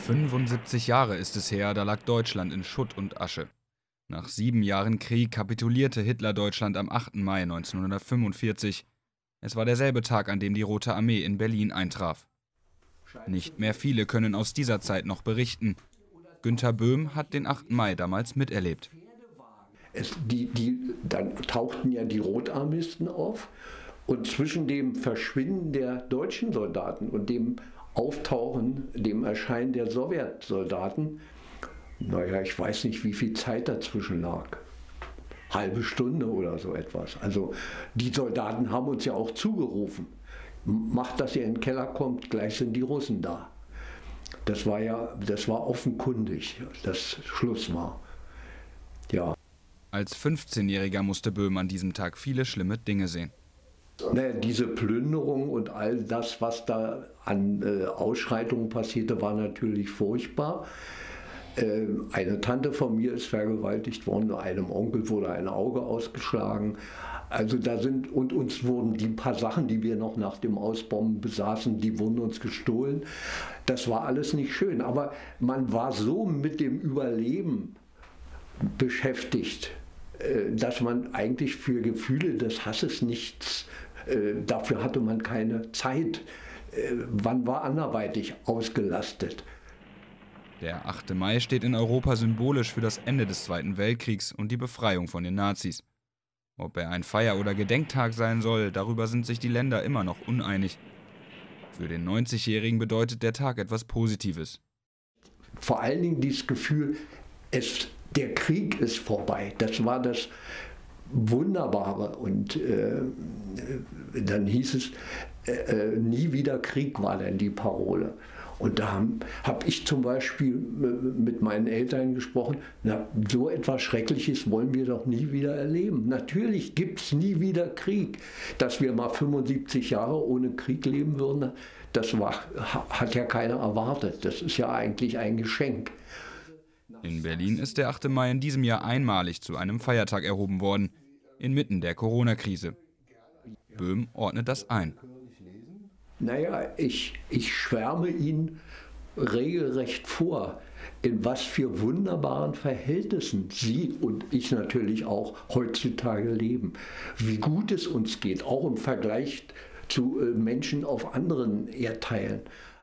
75 Jahre ist es her, da lag Deutschland in Schutt und Asche. Nach sieben Jahren Krieg kapitulierte Hitler Deutschland am 8. Mai 1945. Es war derselbe Tag, an dem die Rote Armee in Berlin eintraf. Nicht mehr viele können aus dieser Zeit noch berichten. Günter Böhm hat den 8. Mai damals miterlebt. Es, die, die, dann tauchten ja die Rotarmisten auf und zwischen dem Verschwinden der deutschen Soldaten und dem Auftauchen, dem Erscheinen der Sowjetsoldaten, naja, ich weiß nicht, wie viel Zeit dazwischen lag. Halbe Stunde oder so etwas. Also die Soldaten haben uns ja auch zugerufen. Macht, dass ihr in den Keller kommt, gleich sind die Russen da. Das war ja, das war offenkundig, dass Schluss war. Ja. Als 15-Jähriger musste Böhm an diesem Tag viele schlimme Dinge sehen. Naja, diese Plünderung und all das, was da an äh, Ausschreitungen passierte, war natürlich furchtbar. Äh, eine Tante von mir ist vergewaltigt worden, einem Onkel wurde ein Auge ausgeschlagen. Also da sind, und uns wurden die paar Sachen, die wir noch nach dem Ausbomben besaßen, die wurden uns gestohlen. Das war alles nicht schön, aber man war so mit dem Überleben beschäftigt, äh, dass man eigentlich für Gefühle des Hasses nichts, äh, dafür hatte man keine Zeit. Äh, man war anderweitig ausgelastet. Der 8. Mai steht in Europa symbolisch für das Ende des Zweiten Weltkriegs und die Befreiung von den Nazis. Ob er ein Feier- oder Gedenktag sein soll, darüber sind sich die Länder immer noch uneinig. Für den 90-Jährigen bedeutet der Tag etwas Positives. Vor allen Dingen dieses Gefühl, es der Krieg ist vorbei. Das war das Wunderbare. Und äh, dann hieß es, äh, äh nie wieder Krieg war dann die Parole. Und da habe hab ich zum Beispiel mit meinen Eltern gesprochen, na, so etwas Schreckliches wollen wir doch nie wieder erleben. Natürlich gibt es nie wieder Krieg. Dass wir mal 75 Jahre ohne Krieg leben würden, das war, hat ja keiner erwartet. Das ist ja eigentlich ein Geschenk. In Berlin ist der 8. Mai in diesem Jahr einmalig zu einem Feiertag erhoben worden, inmitten der Corona-Krise. Böhm ordnet das ein. Naja, ich, ich schwärme ihn regelrecht vor, in was für wunderbaren Verhältnissen Sie und ich natürlich auch heutzutage leben. Wie gut es uns geht, auch im Vergleich zu äh, Menschen auf anderen Erdteilen.